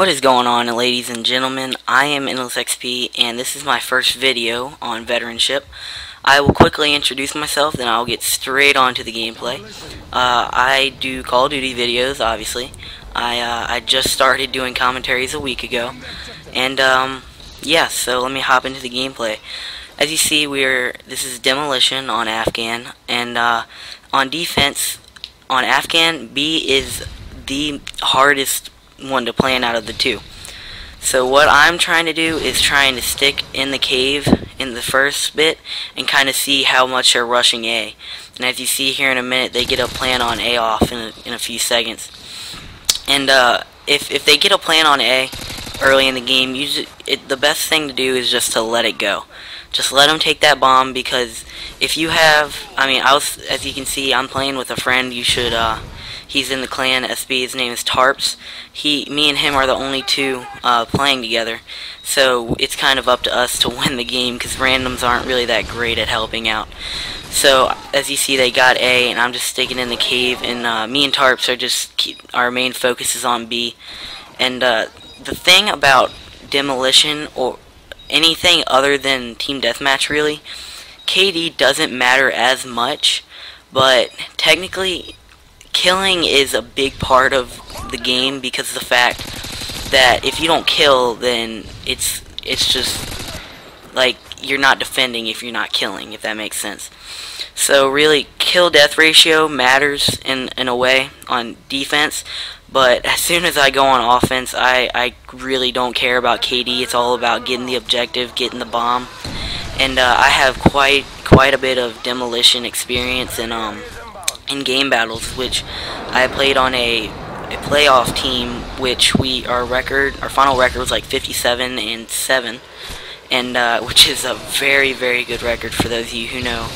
What is going on ladies and gentlemen, I am Endless XP and this is my first video on veteranship. I will quickly introduce myself then I'll get straight on to the gameplay. Uh, I do Call of Duty videos obviously. I, uh, I just started doing commentaries a week ago and um, yeah so let me hop into the gameplay. As you see we're this is demolition on Afghan and uh, on defense on Afghan B is the hardest one to plan out of the two. So what I'm trying to do is trying to stick in the cave in the first bit and kind of see how much they're rushing A. And as you see here in a minute, they get a plan on A off in a, in a few seconds. And uh, if, if they get a plan on A early in the game, usually it, the best thing to do is just to let it go. Just let them take that bomb because if you have, I mean, I was, as you can see, I'm playing with a friend. You should uh, He's in the clan SB. His name is Tarps. He, me and him are the only two uh, playing together. So it's kind of up to us to win the game because randoms aren't really that great at helping out. So as you see, they got A, and I'm just sticking in the cave. And uh, me and Tarps are just keep, our main focus is on B. And uh, the thing about demolition or anything other than team deathmatch really, KD doesn't matter as much. But technically, killing is a big part of the game because the fact that if you don't kill, then it's it's just like you're not defending if you're not killing, if that makes sense. So really, kill death ratio matters in in a way on defense, but as soon as I go on offense, I I really don't care about KD. It's all about getting the objective, getting the bomb, and uh, I have quite quite a bit of demolition experience and um in game battles, which I played on a, a playoff team, which we our record, our final record was like 57 and seven, and uh, which is a very very good record for those of you who know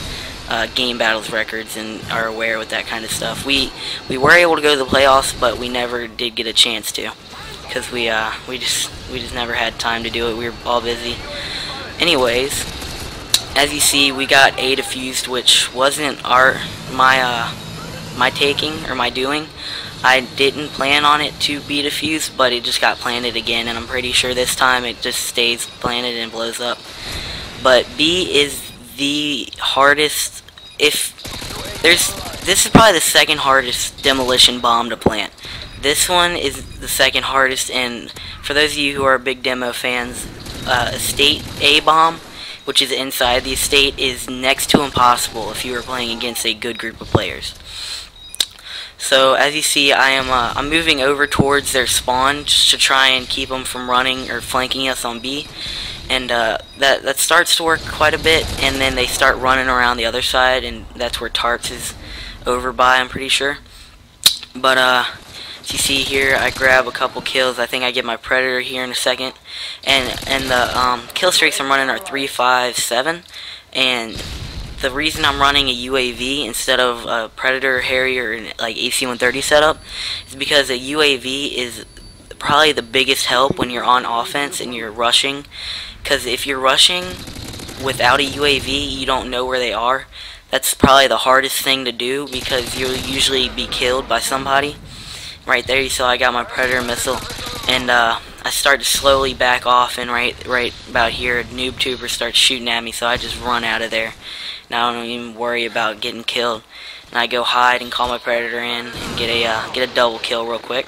uh, game battles records and are aware with that kind of stuff. We we were able to go to the playoffs, but we never did get a chance to because we uh, we just we just never had time to do it. We were all busy. Anyways, as you see, we got A defused, which wasn't our my uh, my taking or my doing. I didn't plan on it to be defused, but it just got planted again, and I'm pretty sure this time it just stays planted and blows up. But B is the hardest, if there's, this is probably the second hardest demolition bomb to plant. This one is the second hardest, and for those of you who are big demo fans, uh, Estate A bomb, which is inside the estate, is next to impossible if you are playing against a good group of players. So as you see, I am uh, I'm moving over towards their spawn just to try and keep them from running or flanking us on B. And uh, that that starts to work quite a bit, and then they start running around the other side, and that's where Tarps is over by, I'm pretty sure. But uh, as you see here, I grab a couple kills. I think I get my Predator here in a second. And and the um, kill streaks I'm running are 3, 5, 7. And the reason I'm running a UAV instead of a Predator, Harrier, like AC-130 setup is because a UAV is probably the biggest help when you're on offense and you're rushing. Because if you're rushing without a UAV, you don't know where they are. That's probably the hardest thing to do because you'll usually be killed by somebody. Right there, you saw I got my Predator missile, and uh, I start to slowly back off, and right, right about here, a Noob Tuber starts shooting at me, so I just run out of there. I don't even worry about getting killed. And I go hide and call my predator in and get a uh, get a double kill real quick.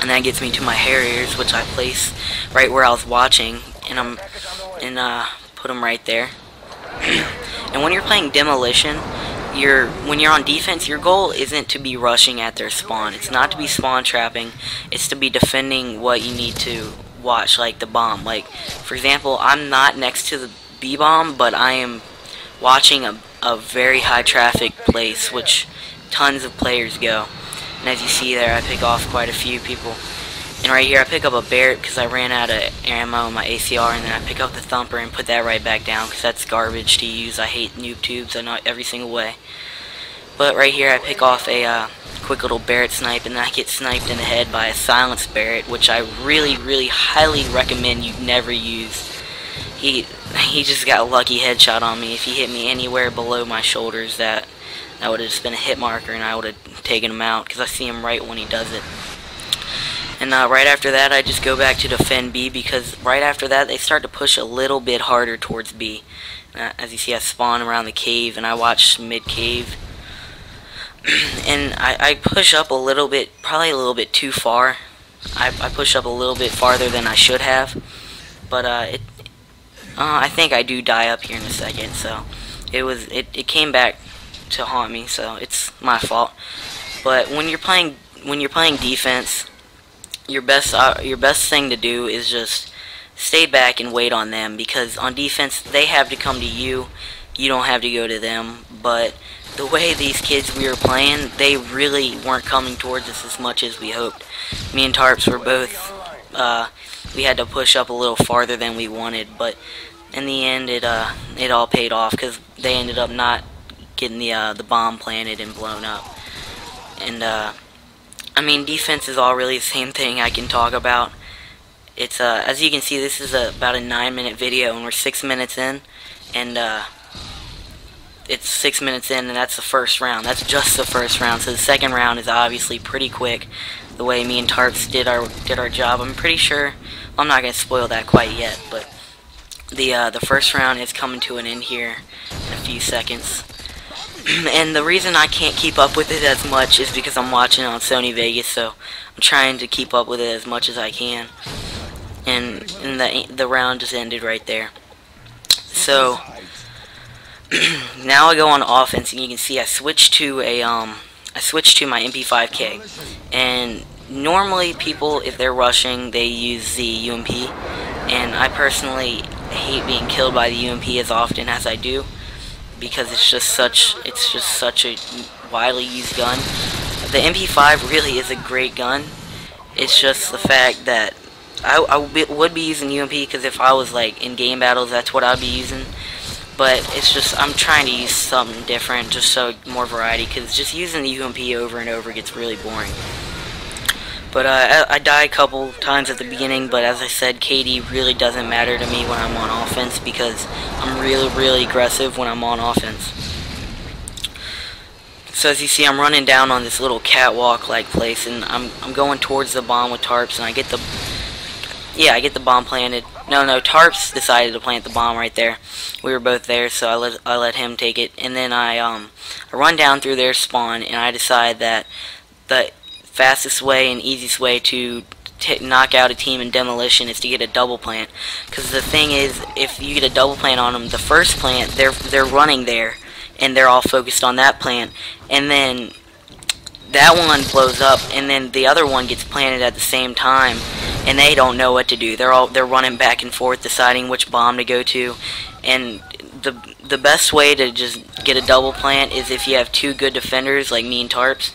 And that gets me to my Harriers, which I place right where I was watching, and I'm and uh, put them right there. and when you're playing demolition, you're when you're on defense, your goal isn't to be rushing at their spawn. It's not to be spawn trapping. It's to be defending what you need to watch, like the bomb. Like for example, I'm not next to the B bomb, but I am watching a, a very high traffic place, which tons of players go. And as you see there, I pick off quite a few people. And right here, I pick up a Barrett because I ran out of ammo in my ACR, and then I pick up the Thumper and put that right back down because that's garbage to use. I hate noob tubes in every single way. But right here, I pick off a uh, quick little Barrett snipe, and then I get sniped in the head by a silenced Barrett, which I really, really highly recommend you never use. He he just got a lucky headshot on me. If he hit me anywhere below my shoulders, that that would have just been a hit marker, and I would have taken him out because I see him right when he does it. And uh, right after that, I just go back to defend B because right after that, they start to push a little bit harder towards B. Uh, as you see, I spawn around the cave and I watch mid cave. and I, I, push up a little bit, probably a little bit too far. I, I push up a little bit farther than I should have. But uh, it, uh, I think I do die up here in a second. So it was it, it came back to haunt me. So it's my fault. But when you're playing when you're playing defense, your best uh, your best thing to do is just stay back and wait on them because on defense they have to come to you. You don't have to go to them. But the way these kids we were playing, they really weren't coming towards us as much as we hoped. Me and Tarps were both, uh, we had to push up a little farther than we wanted, but in the end, it uh, it all paid off because they ended up not getting the uh, the bomb planted and blown up. And uh, I mean, defense is all really the same thing I can talk about. It's uh, as you can see, this is a, about a nine-minute video, and we're six minutes in, and uh, it's six minutes in, and that's the first round. That's just the first round. So the second round is obviously pretty quick. The way me and Tarps did our did our job, I'm pretty sure. I'm not gonna spoil that quite yet, but the uh, the first round is coming to an end here in a few seconds. and the reason I can't keep up with it as much is because I'm watching on Sony Vegas, so I'm trying to keep up with it as much as I can. And, and the the round just ended right there. So now I go on offense, and you can see I switched to a um I switched to my MP5K, and normally people if they're rushing they use the UMP, and I personally hate being killed by the UMP as often as I do because it's just such it's just such a widely used gun. The MP5 really is a great gun. It's just the fact that I, I would be using UMP because if I was like in game battles, that's what I'd be using. But it's just I'm trying to use something different, just so more variety. Because just using the UMP over and over gets really boring. But uh, I, I die a couple times at the beginning, but as I said, KD really doesn't matter to me when I'm on offense because I'm really, really aggressive when I'm on offense. So as you see, I'm running down on this little catwalk-like place, and I'm, I'm going towards the bomb with tarps, and I get the... Yeah, I get the bomb planted. No, no, Tarps decided to plant the bomb right there. We were both there, so I let, I let him take it. And then I, um, I run down through their spawn, and I decide that the fastest way and easiest way to knock out a team in demolition is to get a double plant. Because the thing is, if you get a double plant on them, the first plant they're they're running there, and they're all focused on that plant, and then that one blows up, and then the other one gets planted at the same time, and they don't know what to do. They're all they're running back and forth, deciding which bomb to go to, and the the best way to just get a double plant is if you have two good defenders like me and Tarps.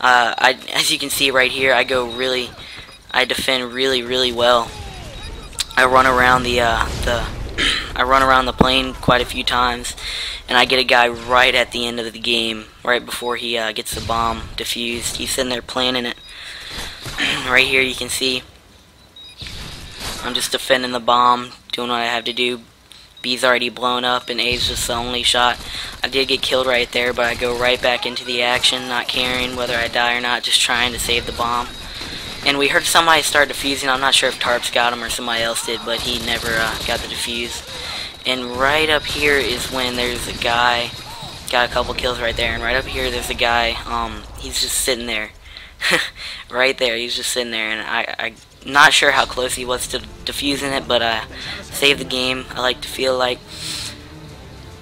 Uh, I, as you can see right here, I go really, I defend really, really well. I run around the, uh, the, I run around the plane quite a few times, and I get a guy right at the end of the game, right before he uh, gets the bomb defused. He's sitting there planning it. right here you can see, I'm just defending the bomb, doing what I have to do, B's already blown up and A's just the only shot. I did get killed right there, but I go right back into the action, not caring whether I die or not, just trying to save the bomb. And we heard somebody start defusing. I'm not sure if Tarps got him or somebody else did, but he never uh, got the defuse. And right up here is when there's a guy, got a couple kills right there, and right up here there's a guy, um, he's just sitting there. right there, he's just sitting there, and I, I not sure how close he was to defusing it, but uh, saved the game. I like to feel like.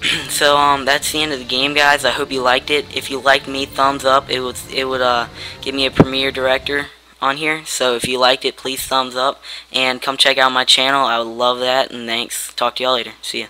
so um, that's the end of the game, guys. I hope you liked it. If you liked me, thumbs up. It would it would uh give me a premiere director on here. So if you liked it, please thumbs up and come check out my channel. I would love that. And thanks. Talk to y'all later. See ya.